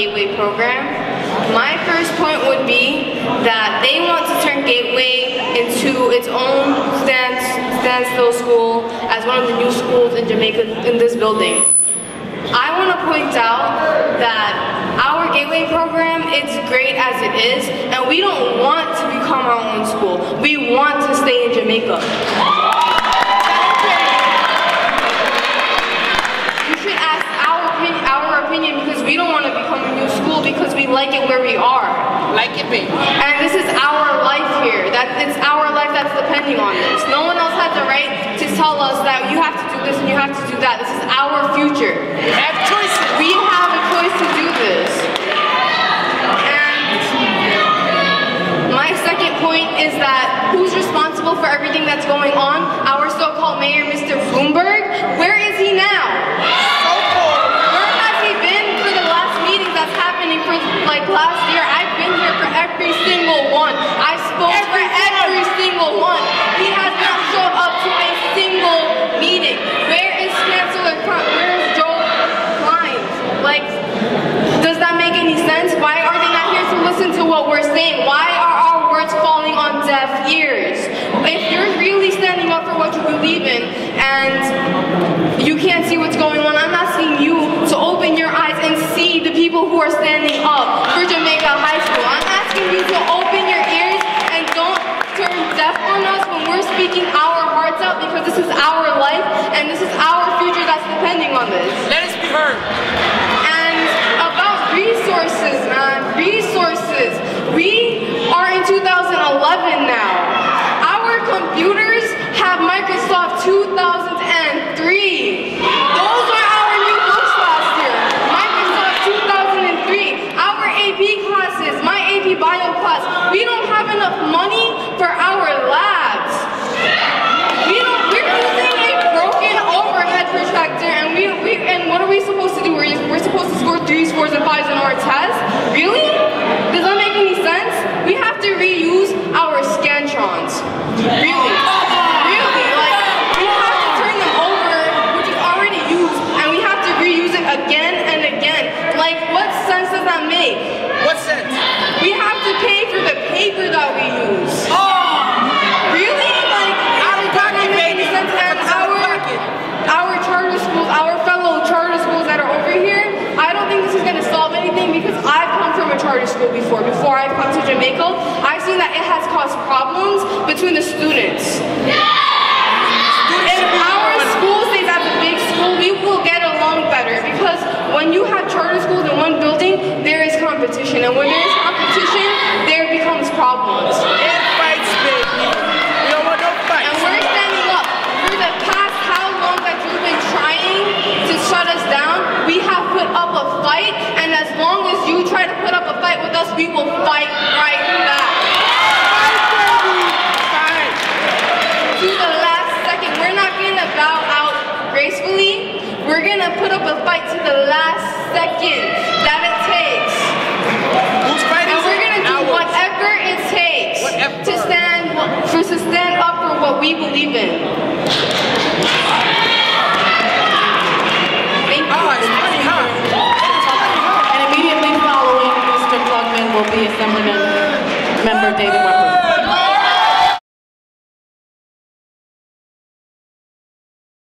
Gateway program. My first point would be that they want to turn Gateway into its own stand, standstill school as one of the new schools in Jamaica in this building. I want to point out that our Gateway program, it's great as it is, and we don't want to become our own school. We want to stay in Jamaica. You should ask our opinion, our opinion because we don't want to like it where we are. Like it, baby. And this is our life here. That it's our life that's depending on this. No one else has the right to tell us that you have to do this and you have to do that. This is our future. We have choices. We have a choice to do this. And my second point is that who's responsible for everything that's going on? Our so-called mayor, Mr. Bloomberg. Where is he now? So cold. Where has he been for the last meetings that's happening for like last year? I've been here for every single one. I spoke for every single one. He has not showed up to a single meeting. Where is Chancellor Klein? Where is Joel Klein? Like, does that make any sense? Why are they not here to listen to Why are our words falling on deaf ears? If you're really standing up for what you believe in and you can't see what's going on, I'm asking you to open your eyes and see the people who are standing up for Jamaica High School. I'm asking you to open your ears and don't turn deaf on us when we're speaking our hearts out because this is our life and this is our future that's depending on this. Let us be heard. And about resources, man, resources. We are in 2011 now. Our computers have Microsoft 2003. Those are our new books last year. Microsoft 2003. Our AP classes, my AP bio class, we don't have enough money for our labs. We don't, we're using a broken overhead projector and we, we and what are we supposed to do? We're, we're supposed to score fives in our? Really? Does that make any sense? We have to reuse our Scantrons. Really? Really? Like, we have to turn them over, which is already used, and we have to reuse it again and again. Like, what sense does that make? What sense? We have to pay for the paper that we use. Oh, Really? Like, Out of does that pocket, make any baby. sense? And It's out of our, pocket. our charter schools, our fellow charter schools that are over here, I don't think this is gonna solve anything because I've come from a charter school before. Before I've come to Jamaica, I've seen that it has caused problems between the students. If our school stays at the big school, we will get along better because when you have charter schools in one building, there is competition. And when there is competition, there becomes problems. and fights, baby. We don't want no And fights. we're standing up. For the past how long that you've been trying to shut us down, we have put up a fight, and as long as you try to put up a fight with us, we will fight right back. To the last second, we're not gonna bow out gracefully. We're gonna put up a fight to the last second that it takes. Who's fighting? And we're gonna do Ours. whatever it takes Whatever. to stand for to stand up for what we believe in. Thank you. Oh, it's funny, huh? And immediately following Mr. Klugman will be Assemblyman Member David Weprin.